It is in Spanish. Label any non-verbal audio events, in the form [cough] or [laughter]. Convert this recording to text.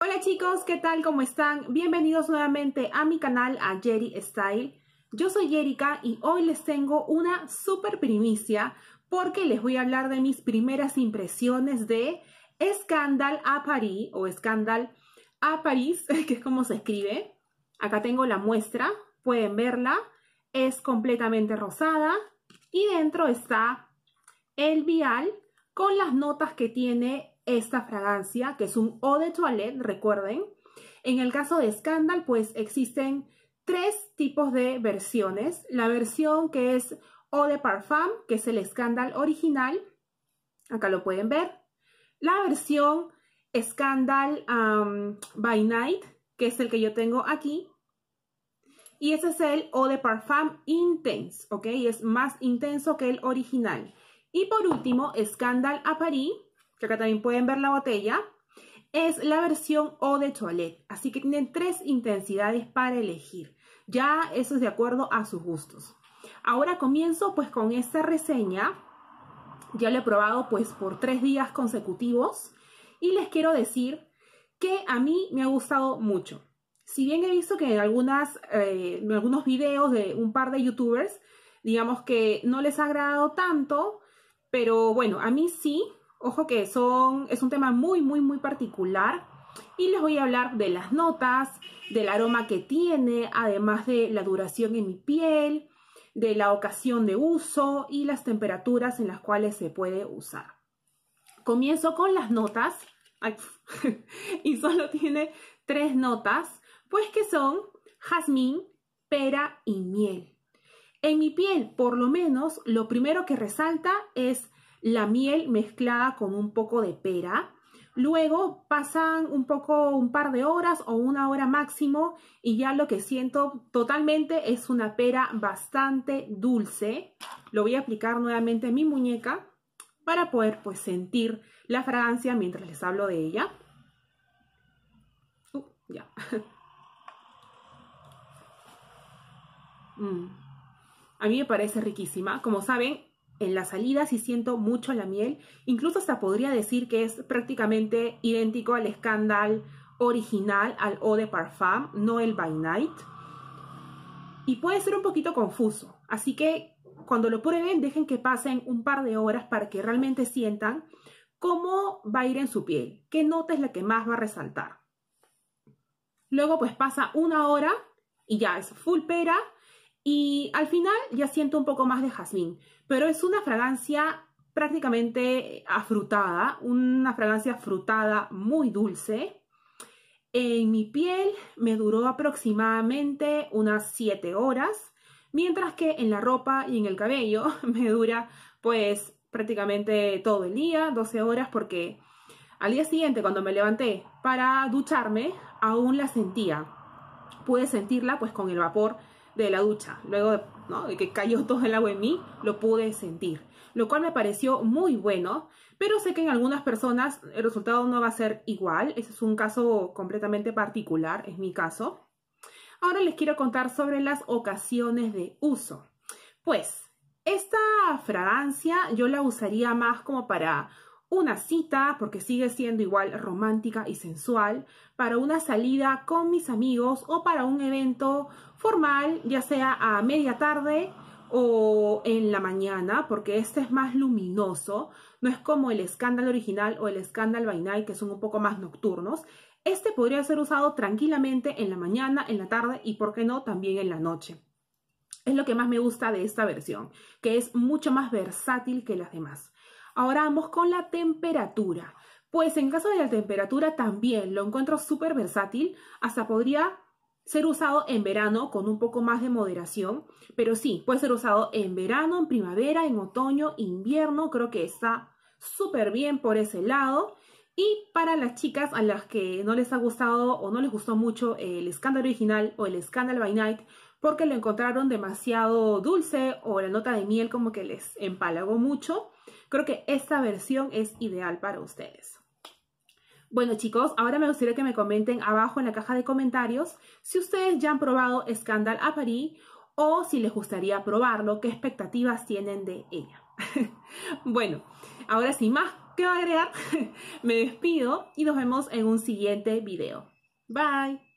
Hola chicos, ¿qué tal? ¿Cómo están? Bienvenidos nuevamente a mi canal, a Jerry Style. Yo soy Erika y hoy les tengo una super primicia porque les voy a hablar de mis primeras impresiones de Scandal a Paris o Scandal a París, [laughs] que es como se escribe. Acá tengo la muestra, pueden verla. Es completamente rosada y dentro está el vial con las notas que tiene esta fragancia, que es un eau de toilette, recuerden. En el caso de Scandal, pues existen tres tipos de versiones. La versión que es Eau de Parfum, que es el Scandal original. Acá lo pueden ver. La versión Scandal by Night, que es el que yo tengo aquí. Y ese es el Eau de Parfum Intense, ¿ok? Es más intenso que el original. Y por último, Scandal a Paris, que acá también pueden ver la botella, es la versión Eau de Toilette. Así que tienen tres intensidades para elegir. Ya eso es de acuerdo a sus gustos. Ahora comienzo pues con esta reseña. Ya lo he probado pues por tres días consecutivos. Y les quiero decir que a mí me ha gustado mucho. Si bien he visto que en, algunas, eh, en algunos videos de un par de youtubers, digamos que no les ha agradado tanto, pero bueno, a mí sí, ojo que son, es un tema muy, muy, muy particular. Y les voy a hablar de las notas, del aroma que tiene, además de la duración en mi piel, de la ocasión de uso y las temperaturas en las cuales se puede usar. Comienzo con las notas. [laughs] y solo tiene tres notas, pues que son jazmín, pera y miel. En mi piel, por lo menos, lo primero que resalta es la miel mezclada con un poco de pera. Luego pasan un poco, un par de horas o una hora máximo y ya lo que siento totalmente es una pera bastante dulce. Lo voy a aplicar nuevamente en mi muñeca para poder pues sentir la fragancia mientras les hablo de ella. Uh, ya. [laughs] Mm. A mí me parece riquísima. Como saben, en la salida sí siento mucho la miel. Incluso hasta podría decir que es prácticamente idéntico al Scandal original, al Eau de Parfum, no el By Night. Y puede ser un poquito confuso. Así que cuando lo prueben, dejen que pasen un par de horas para que realmente sientan cómo va a ir en su piel, qué nota es la que más va a resaltar. Luego pues pasa una hora y ya es full pera y al final ya siento un poco más de jazmín, pero es una fragancia prácticamente afrutada, una fragancia frutada muy dulce. En mi piel me duró aproximadamente unas 7 horas mientras que en la ropa y en el cabello [laughs] me dura pues prácticamente todo el día, 12 horas, porque al día siguiente cuando me levanté para ducharme aún la sentía. Pude sentirla pues con el vapor de la ducha. Luego de que cayó todo el agua en mí, lo pude sentir. Lo cual me pareció muy bueno, pero sé que en algunas personas el resultado no va a ser igual. Ese es un caso completamente particular, es mi caso. Ahora les quiero contar sobre las ocasiones de uso. Pues, esta fragancia yo la usaría más como para una cita, porque sigue siendo igual romántica y sensual, para una salida con mis amigos o para un evento formal, ya sea a media tarde o en la mañana, porque este es más luminoso, no es como el escándalo original o el escándalo by night, que son un poco más nocturnos. Este podría ser usado tranquilamente en la mañana, en la tarde y, por qué no, también en la noche. Es lo que más me gusta de esta versión, que es mucho más versátil que las demás. Ahora vamos con la temperatura. Pues en caso de la temperatura también lo encuentro súper versátil, hasta podría ser usado en verano con un poco más de moderación, pero sí, puede ser usado en verano, en primavera, en otoño, invierno, creo que está súper bien por ese lado. Y para las chicas a las que no les ha gustado o no les gustó mucho el escándalo original o el escándalo by night porque lo encontraron demasiado dulce o la nota de miel como que les empalagó mucho, creo que esta versión es ideal para ustedes. Bueno chicos, ahora me gustaría que me comenten abajo en la caja de comentarios si ustedes ya han probado Scandal a Paris o si les gustaría probarlo, qué expectativas tienen de ella. [laughs] bueno, ahora sin más ¿Qué va a agregar? [laughs] Me despido y nos vemos en un siguiente video. Bye.